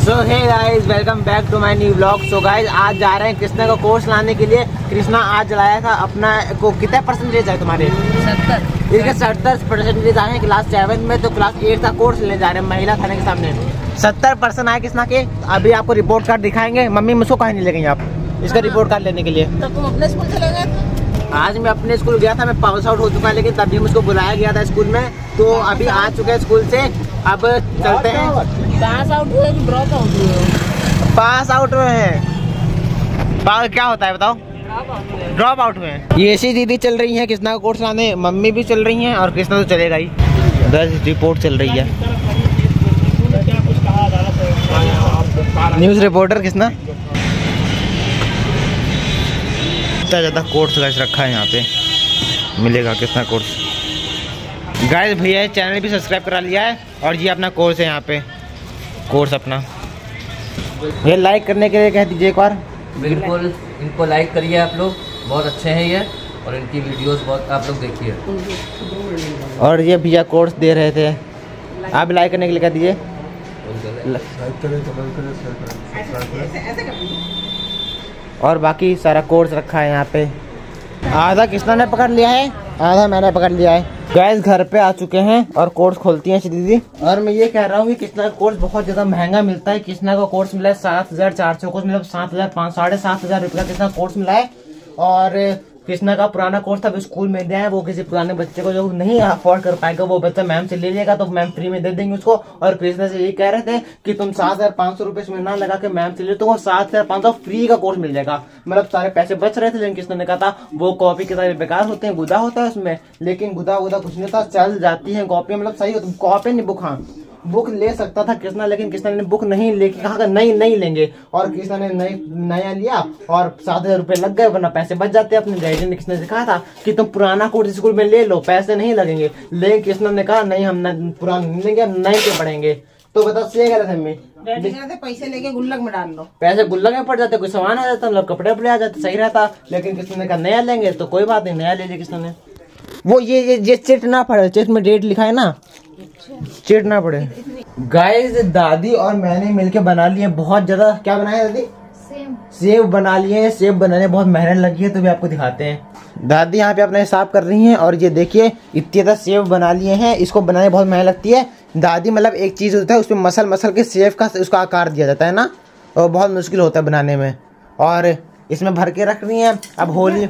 So hey guys welcome back to my new blog so guys आज जा रहे हैं कृष्णा का कोर्स लाने के लिए। कृष्णा आज लाया था अपना को कितना परसेंटेज है तुम्हारे? सत्तर। इसके सत्तर परसेंटेज आए हैं क्लास सेवन में तो क्लास एट का कोर्स लेने जा रहे हैं महिला थाने के सामने। सत्तर परसेंट आए कृष्णा के। अभी आपको रिपोर्ट कार्ड दिखाएँगे। मम्मी मुझको कहीं नहीं लेंगे आप? इसका रिपोर्ट कार्ड लेने के लिए। तो तुम अपने स्कूल चले गए? आज मैं अपने स्कूल गया था मैं पास आउट हो चुका है लेकिन तभी मुझको बुलाया गया था स्कूल में। तो अभी आ चुके हैं स्कूल से। अब चलते हैं। पास आउट हुए कि ड्रॉप आउट हुए पास आउट हुए हैं। पास क्या होता है बताओ? ड्रॉप आउट हुए हैं। ये सी दीदी चल रही है कृष्णा का कोर्स लाने? मम्मी भी चल रही हैं और कृष्णा तो चलेगा ही। दस रिपोर्ट चल रही है। न्यूज़ रिपोर्टर कृष्णा इतना ज़्यादा कोर्स गाइस रखा है यहाँ पे। मिलेगा कितना कोर्स गाइस भैया चैनल भी सब्सक्राइब करा लिया है और ये अपना कोर्स है यहाँ पे। कोर्स अपना। भैया लाइक करने के लिए कह दीजिए एक बार। बिल्कुल इनको लाइक करिए आप लोग। बहुत अच्छे हैं ये और इनकी वीडियोस बहुत आप लोग देखिए। और ये भैया कोर्स दे रहे थे। आप लाइक करने के लिए कह दीजिए। और बाकी सारा कोर्स रखा है यहाँ पे। आधा किसना ने पकड़ लिया है? आधा मैंने पकड़ लिया है। गैस घर पे आ चुके हैं और कोर्स खोलती हैं दीदी। और मैं ये कह रहा हूँ कि कृष्णा का कोर्स बहुत ज़्यादा महँगा मिलता है। कृष्णा का कोर्स मिला है? सात हज़ार चार सौ कोर्स मतलब सात हज़ार पाँच साढ़े सात हज़ार रुपये का कृष्णा कोर्स मिला है? और कृष्णा का पुराना कोर्स था स्कूल में दिया है, वो किसी पुराने बच्चे को जो नहीं अफोर्ड कर पाएगा, वो बच्चा मैम से ले लेगा तो मैम फ्री में दे देंगे उसको। और कृष्णा से ये कह रहे थे कि तुम सात हज़ार पाँच सौ इसमें ना लगा के मैम से ले तो वो सात हज़ार पाँच सौ फ्री का कोर्स मिल जाएगा। मतलब सारे पैसे बच रहे थे, लेकिन कृष्णा ने कहा था, वो कॉपी किताबें बेकार होते हैं, गुदा होता है उसमें। लेकिन गुदा गुदा कुछ नहीं था, चल जाती है कॉपी मतलब सही होती कॉपी नहीं बुक हाँ बुक ले सकता था कृष्णा लेकिन कृष्णा ने बुक नहीं लेके कहा नहीं नहीं लेंगे। और कृष्णा ने नई नया लिया और सात हज़ार रुपए लग गए वरना पैसे बच जाते अपने। डैडी ने कृष्णा से कहा था कि तुम पुराना कोर्स स्कूल में ले लो पैसे नहीं लगेंगे। लेकिन कृष्णा ने कहा नहीं हम पुराना नहीं लेंगे हम नए के पढ़ेंगे। तो बताओ सही कह रहे थे मम्मी? पैसे लेके गुल्लक में डाल लो। पैसे गुल्लक में पड़ जाते कोई सामान आ जाता मतलब कपड़े उपड़े आ जाते सही रहता। लेकिन कृष्ण ने कहा नया लेंगे तो कोई बात नहीं नया ले लिया कृष्ण ने। वो ये ये ये चिट ना पड़े चिट में डेट लिखा है ना चिट ना पड़े। गाइस दादी और मैंने मिलके बना लिए बहुत ज़्यादा क्या बनाया दादी? सेब बना लिए हैं सेब बनाने बहुत मेहनत लगी है तो भी आपको दिखाते हैं। दादी यहाँ पे अपना हिसाब कर रही हैं और ये देखिए इतने ज़्यादा सेब बना लिए हैं इसको बनाने बहुत मेहनत लगती है। दादी मतलब एक चीज़ होता है उसमें मसल मसल के सेब का उसका आकार दिया जाता है ना और बहुत मुश्किल होता है बनाने में। और इसमें भर के रख रही हैं अब होली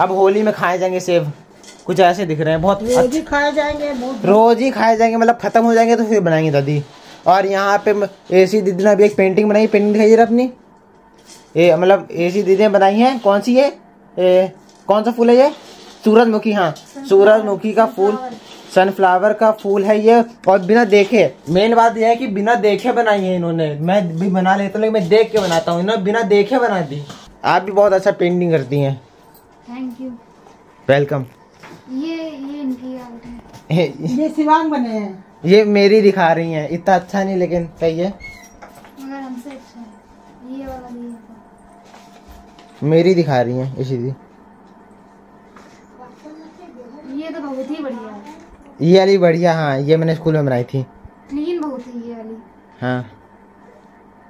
अब होली में खाए जाएँगे सेब कुछ ऐसे दिख रहे हैं बहुत रोज ही खाए जाएँगे रोज ही खाए जाएँगे मतलब खत्म हो जाएँगे तो फिर बनाएँगे दादी। और यहाँ पे एसी दीदी ने अभी एक पेंटिंग बनाई पेंटिंग दिखाई जरा अपनी। ये मतलब एसी दीदी ने बनाई है कौन सी है ए, कौन सा फूल है ये? सूरजमुखी हाँ सूरजमुखी का फूल। सनफ्लावर का फूल है ये और बिना देखे मेन बात यह है कि बिना देखे बनाई है इन्होंने। मैं भी बना लेता हूँ लेकिन मैं देख के बनाता हूँ। इन्होंने बिना देखे बना दी। आप भी बहुत अच्छा पेंटिंग करती हैं। थैंक यू वेलकम ये ये इनकी आउट है ये शिवांग बने हैं। ये मेरी दिखा रही हैं। इतना अच्छा नहीं लेकिन सही है। अच्छा है। ये वाला भी है। मेरी दिखा रही हैं इसी दी। ये तो बहुत ही बढ़िया है। ये वाली बढ़िया हाँ ये मैंने स्कूल में बनाई थी। क्लीन बहुत है ये वाली। हाँ।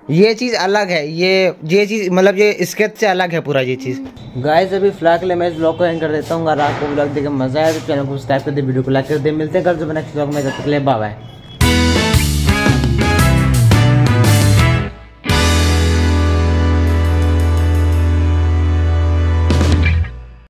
ये चीज़ अलग है, ये ये चीज़ मतलब ये स्केच से अलग है पूरा ये चीज़। गाइस अभी के लिए मैं इस ब्लॉग को एंड कर देता हूँ। अगर आपको ब्लॉग देखे मज़ा आया तो चैनल को सब्सक्राइब कर दे वीडियो को लाइक कर दे। मिलते हैं कल जो नेक्स्ट ब्लॉग में जब तक ले बाय